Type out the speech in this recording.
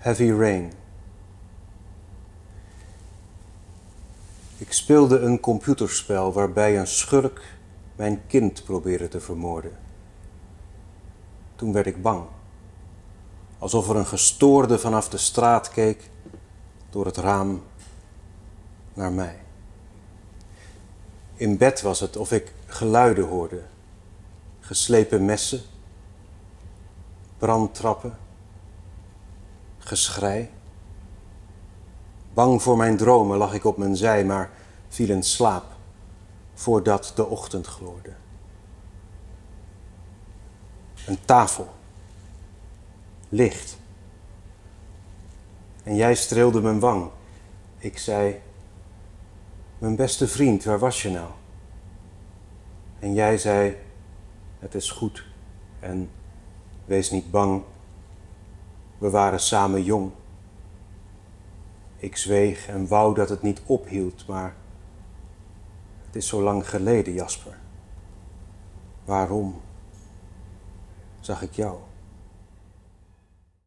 Heavy Rain. Ik speelde een computerspel waarbij een schurk mijn kind probeerde te vermoorden. Toen werd ik bang. Alsof er een gestoorde vanaf de straat keek door het raam naar mij. In bed was het of ik geluiden hoorde. Geslepen messen, brandtrappen, geschrei. Bang voor mijn dromen lag ik op mijn zij, maar viel in slaap voordat de ochtend gloorde. Een tafel, licht. En jij streelde mijn wang. Ik zei, mijn beste vriend, waar was je nou? En jij zei, het is goed en wees niet bang, we waren samen jong. Ik zweeg en wou dat het niet ophield, maar het is zo lang geleden, Jasper. Waarom zag ik jou?